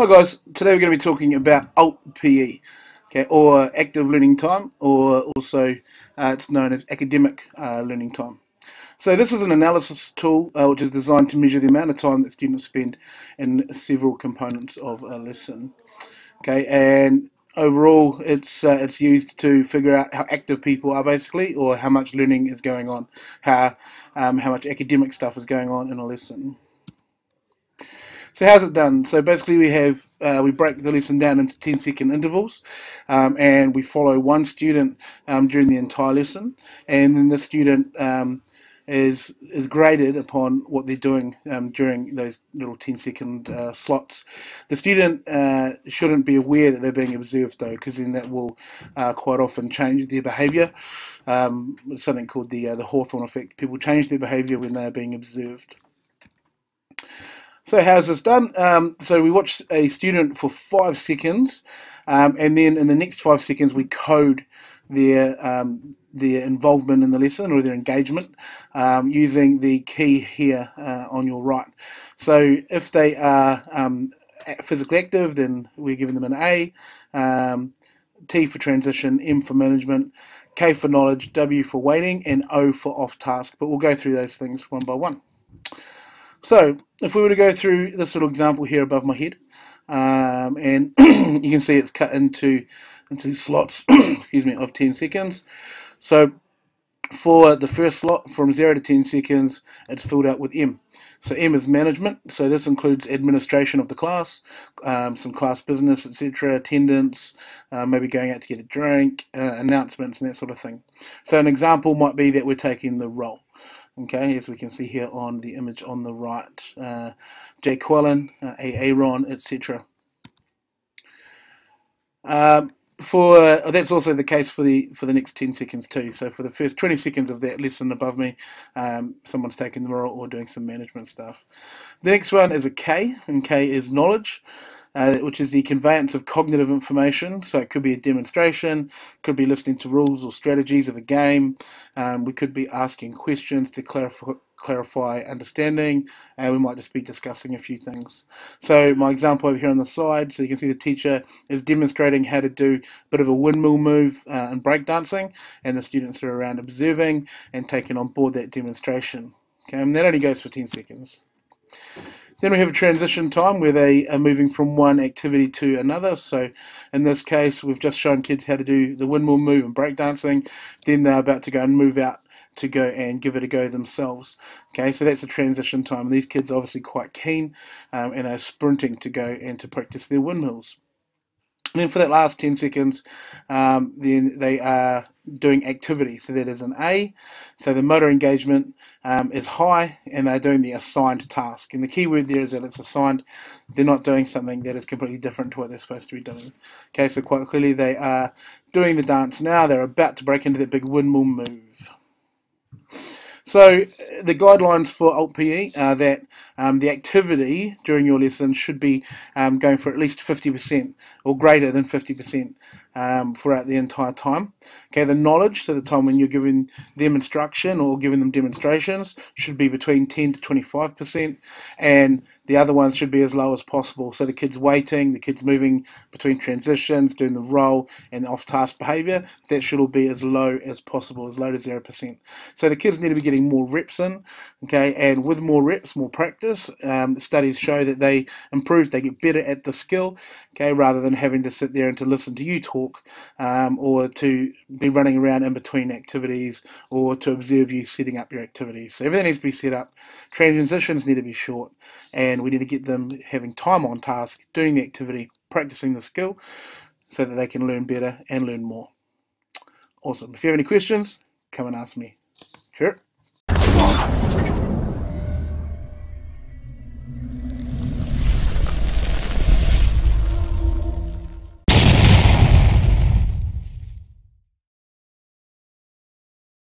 Hi guys, today we're going to be talking about ALT PE, okay, or active learning time, or also uh, it's known as academic uh, learning time. So this is an analysis tool uh, which is designed to measure the amount of time that students spend in several components of a lesson. Okay, and overall it's uh, it's used to figure out how active people are basically, or how much learning is going on, how um, how much academic stuff is going on in a lesson. So how's it done? So basically we have, uh, we break the lesson down into 10 second intervals um, and we follow one student um, during the entire lesson and then the student um, is is graded upon what they're doing um, during those little 10 second uh, slots. The student uh, shouldn't be aware that they're being observed though because then that will uh, quite often change their behaviour. Um, something called the, uh, the Hawthorne effect. People change their behaviour when they are being observed. So how's this done? Um, so we watch a student for five seconds, um, and then in the next five seconds we code their um, their involvement in the lesson or their engagement um, using the key here uh, on your right. So if they are um, physically active, then we're giving them an A. Um, T for transition, M for management, K for knowledge, W for waiting, and O for off task. But we'll go through those things one by one. So if we were to go through this little example here above my head, um, and you can see it's cut into into slots, excuse me, of 10 seconds. So for the first slot from 0 to 10 seconds, it's filled out with M. So M is management, so this includes administration of the class, um, some class business, etc., attendance, uh, maybe going out to get a drink, uh, announcements, and that sort of thing. So an example might be that we're taking the roll okay as we can see here on the image on the right uh, J. Quellen, uh, A. Aaron, etc. Um, for uh, that's also the case for the for the next 10 seconds too so for the first 20 seconds of that lesson above me um, someone's taking the roll or doing some management stuff the next one is a K and K is knowledge uh, which is the conveyance of cognitive information. So it could be a demonstration, could be listening to rules or strategies of a game. Um, we could be asking questions to clarify clarify understanding and we might just be discussing a few things. So my example over here on the side, so you can see the teacher is demonstrating how to do a bit of a windmill move uh, in breakdancing and the students are around observing and taking on board that demonstration. Okay, and that only goes for 10 seconds. Then we have a transition time where they are moving from one activity to another. So in this case, we've just shown kids how to do the windmill move and breakdancing. Then they're about to go and move out to go and give it a go themselves. Okay, so that's a transition time. These kids are obviously quite keen um, and they're sprinting to go and to practice their windmills. And then for that last 10 seconds, um, then they are doing activity. So that is an A. So the motor engagement um, is high and they're doing the assigned task. And the key word there is that it's assigned. They're not doing something that is completely different to what they're supposed to be doing. Okay, so quite clearly they are doing the dance now. They're about to break into that big windmill move. So the guidelines for Alt PE are that um, the activity during your lesson should be um, going for at least 50% or greater than 50% um, throughout the entire time. Okay, the knowledge, so the time when you're giving them instruction or giving them demonstrations, should be between 10 to 25%, and the other ones should be as low as possible. So the kids waiting, the kids moving between transitions, doing the roll, and the off-task behavior, that should all be as low as possible, as low to 0%. So the kids need to be getting more reps in, okay, and with more reps, more practice, um, studies show that they improve, they get better at the skill, okay, rather than having to sit there and to listen to you talk um, or to be running around in between activities or to observe you setting up your activities. So everything needs to be set up. Transitions need to be short and we need to get them having time on task, doing the activity, practicing the skill so that they can learn better and learn more. Awesome. If you have any questions, come and ask me. Sure.